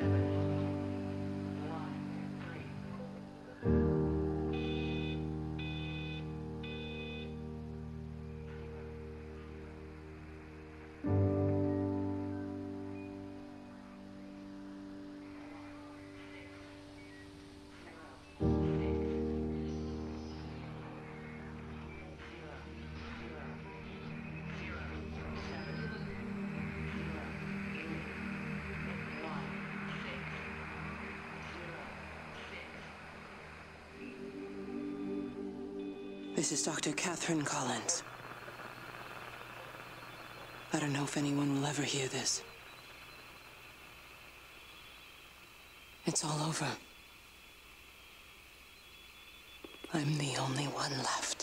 Amen. This is Dr. Catherine Collins. I don't know if anyone will ever hear this. It's all over. I'm the only one left.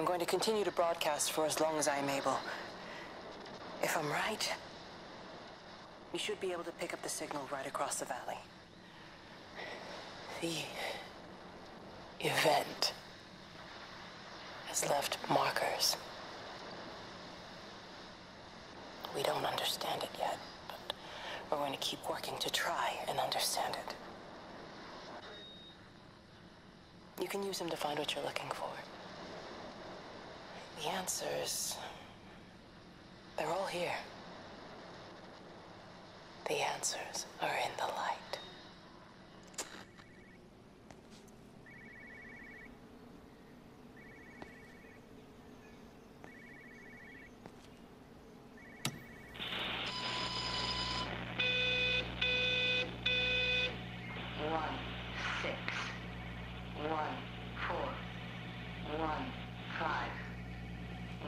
I'm going to continue to broadcast for as long as I'm able. If I'm right, we should be able to pick up the signal right across the valley. The event has left markers. We don't understand it yet, but we're going to keep working to try and understand it. You can use them to find what you're looking for. The answers, they're all here. The answers are in the light. One, six, one, four, one, five,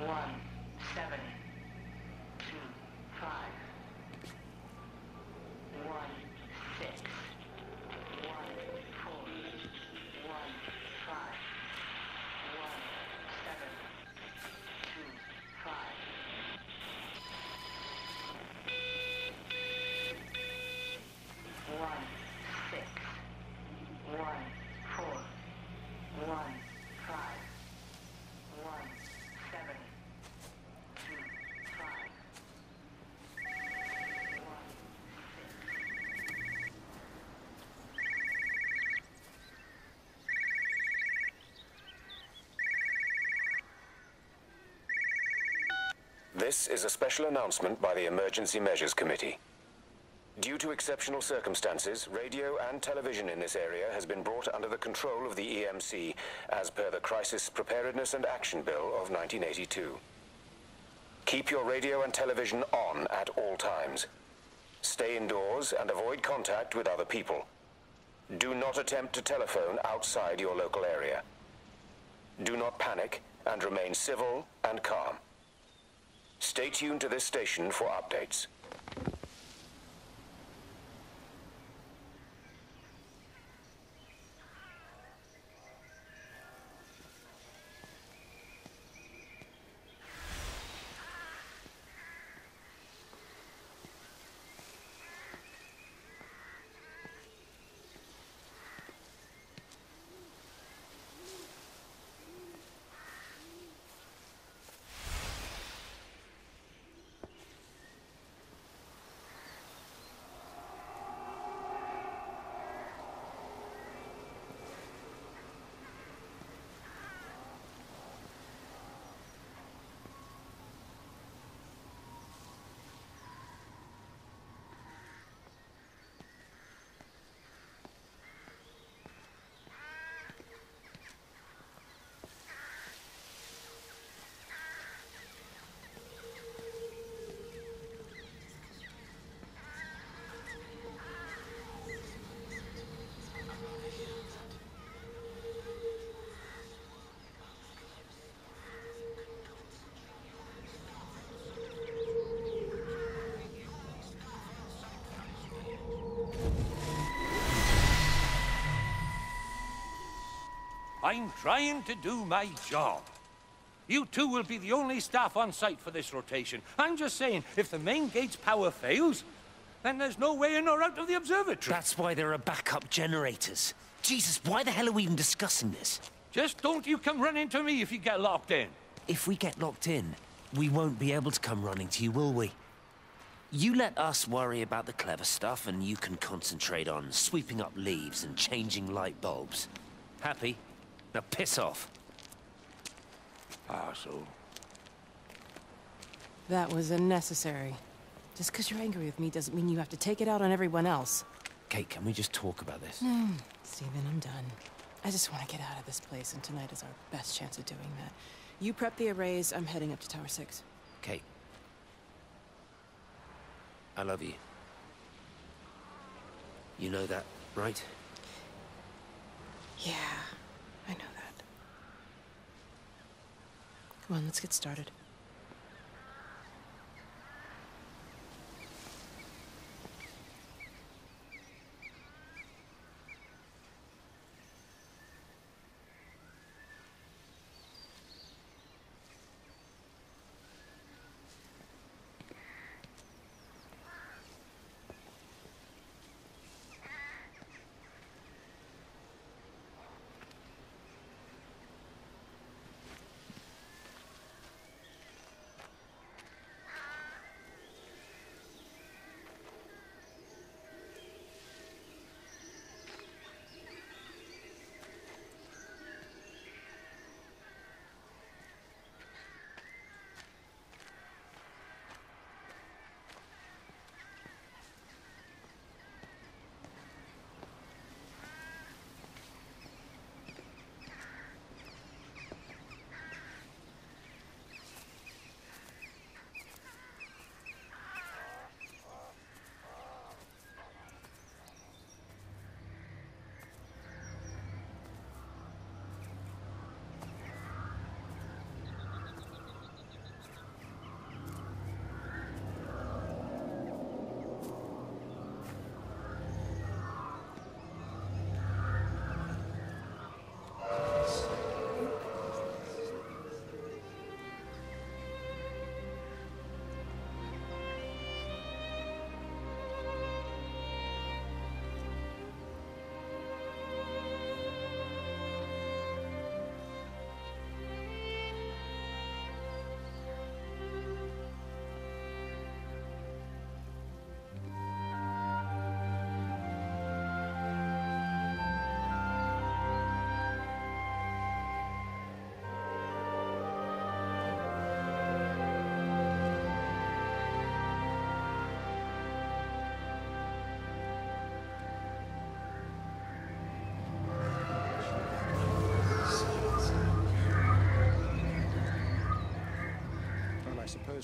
one, seven, two, five, one, six, one, four, one, five, one, seven, two, five. One, six, one, four, one, five, one, seven, two, five, one, six. This is a special announcement by the Emergency Measures Committee. Due to exceptional circumstances, radio and television in this area has been brought under the control of the EMC as per the Crisis Preparedness and Action Bill of 1982. Keep your radio and television on at all times. Stay indoors and avoid contact with other people. Do not attempt to telephone outside your local area. Do not panic and remain civil and calm. Stay tuned to this station for updates. I'm trying to do my job. You two will be the only staff on site for this rotation. I'm just saying, if the main gate's power fails, then there's no way in or out of the observatory. That's why there are backup generators. Jesus, why the hell are we even discussing this? Just don't you come running to me if you get locked in. If we get locked in, we won't be able to come running to you, will we? You let us worry about the clever stuff, and you can concentrate on sweeping up leaves and changing light bulbs. Happy? Now piss off. Asshole. That was unnecessary. Just because you're angry with me doesn't mean you have to take it out on everyone else. Kate, can we just talk about this? Stephen, I'm done. I just want to get out of this place, and tonight is our best chance of doing that. You prep the arrays, I'm heading up to Tower 6. Kate. I love you. You know that, right? Yeah, I know that. Come on, let's get started.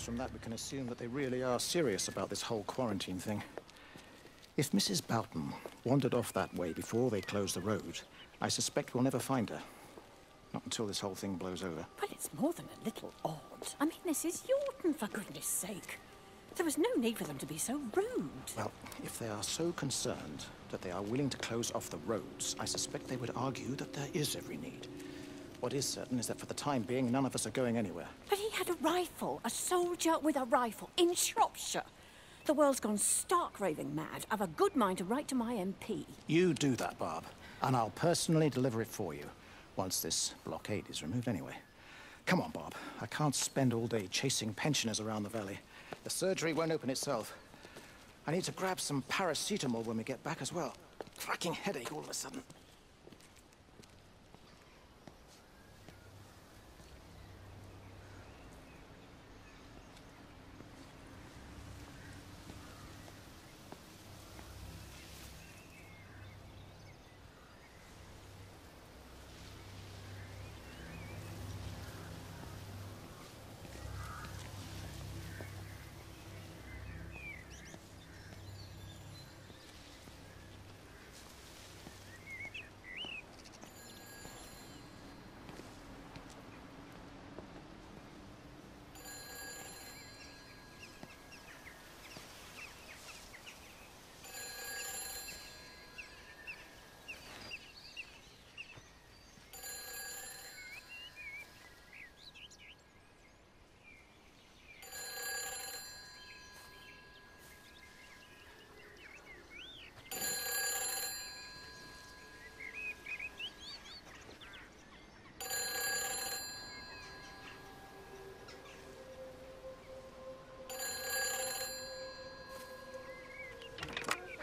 From that we can assume that they really are serious about this whole quarantine thing. If Mrs. Boughton wandered off that way before they closed the road, I suspect we'll never find her. Not until this whole thing blows over. Well, it's more than a little odd. I mean, this is Yaughton, for goodness sake. There was no need for them to be so rude. Well, if they are so concerned that they are willing to close off the roads, I suspect they would argue that there is every need. What is certain is that for the time being, none of us are going anywhere. But he had a rifle, a soldier with a rifle, in Shropshire. The world's gone stark raving mad. I've a good mind to write to my MP. You do that, Barb, and I'll personally deliver it for you once this blockade is removed anyway. Come on, Bob. I can't spend all day chasing pensioners around the valley. The surgery won't open itself. I need to grab some paracetamol when we get back as well. Cracking headache all of a sudden.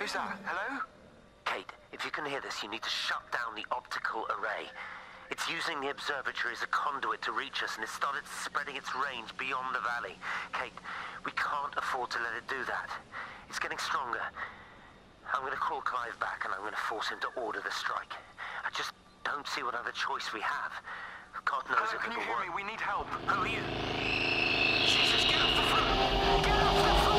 Who's that? Hello? Kate, if you can hear this, you need to shut down the optical array. It's using the observatory as a conduit to reach us, and it's started spreading its range beyond the valley. Kate, we can't afford to let it do that. It's getting stronger. I'm going to call Clive back, and I'm going to force him to order the strike. I just don't see what other choice we have. God knows Hello, if can you hear work. me? We need help. Who are you? Jesus, get off the phone! Get off the phone!